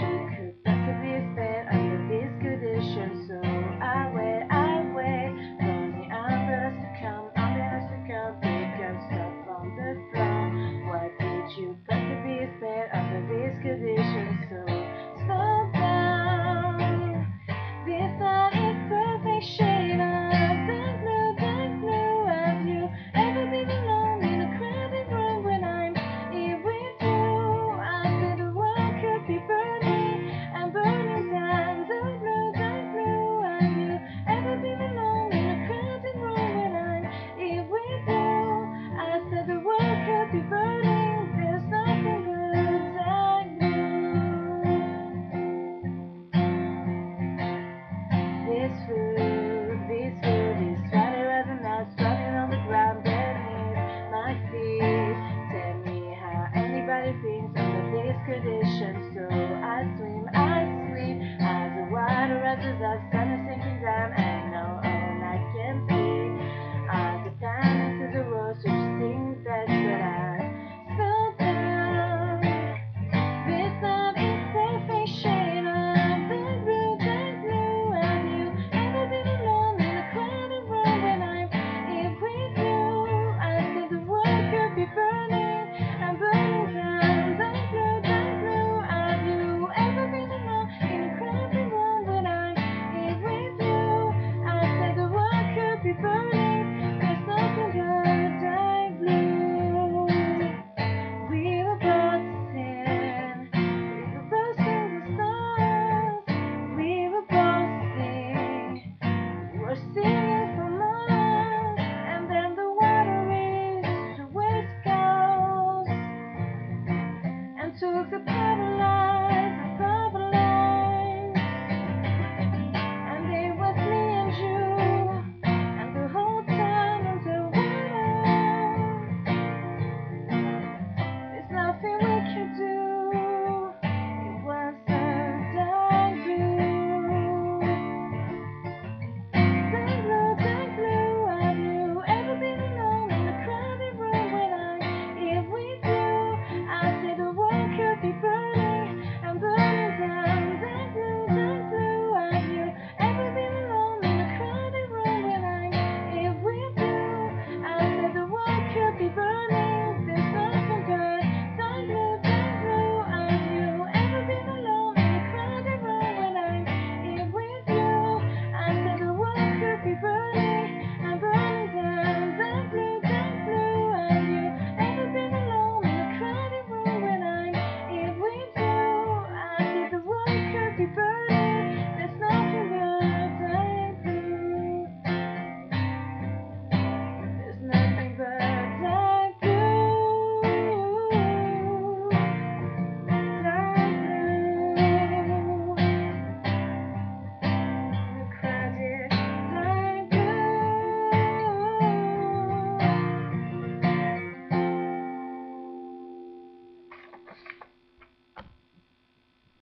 she could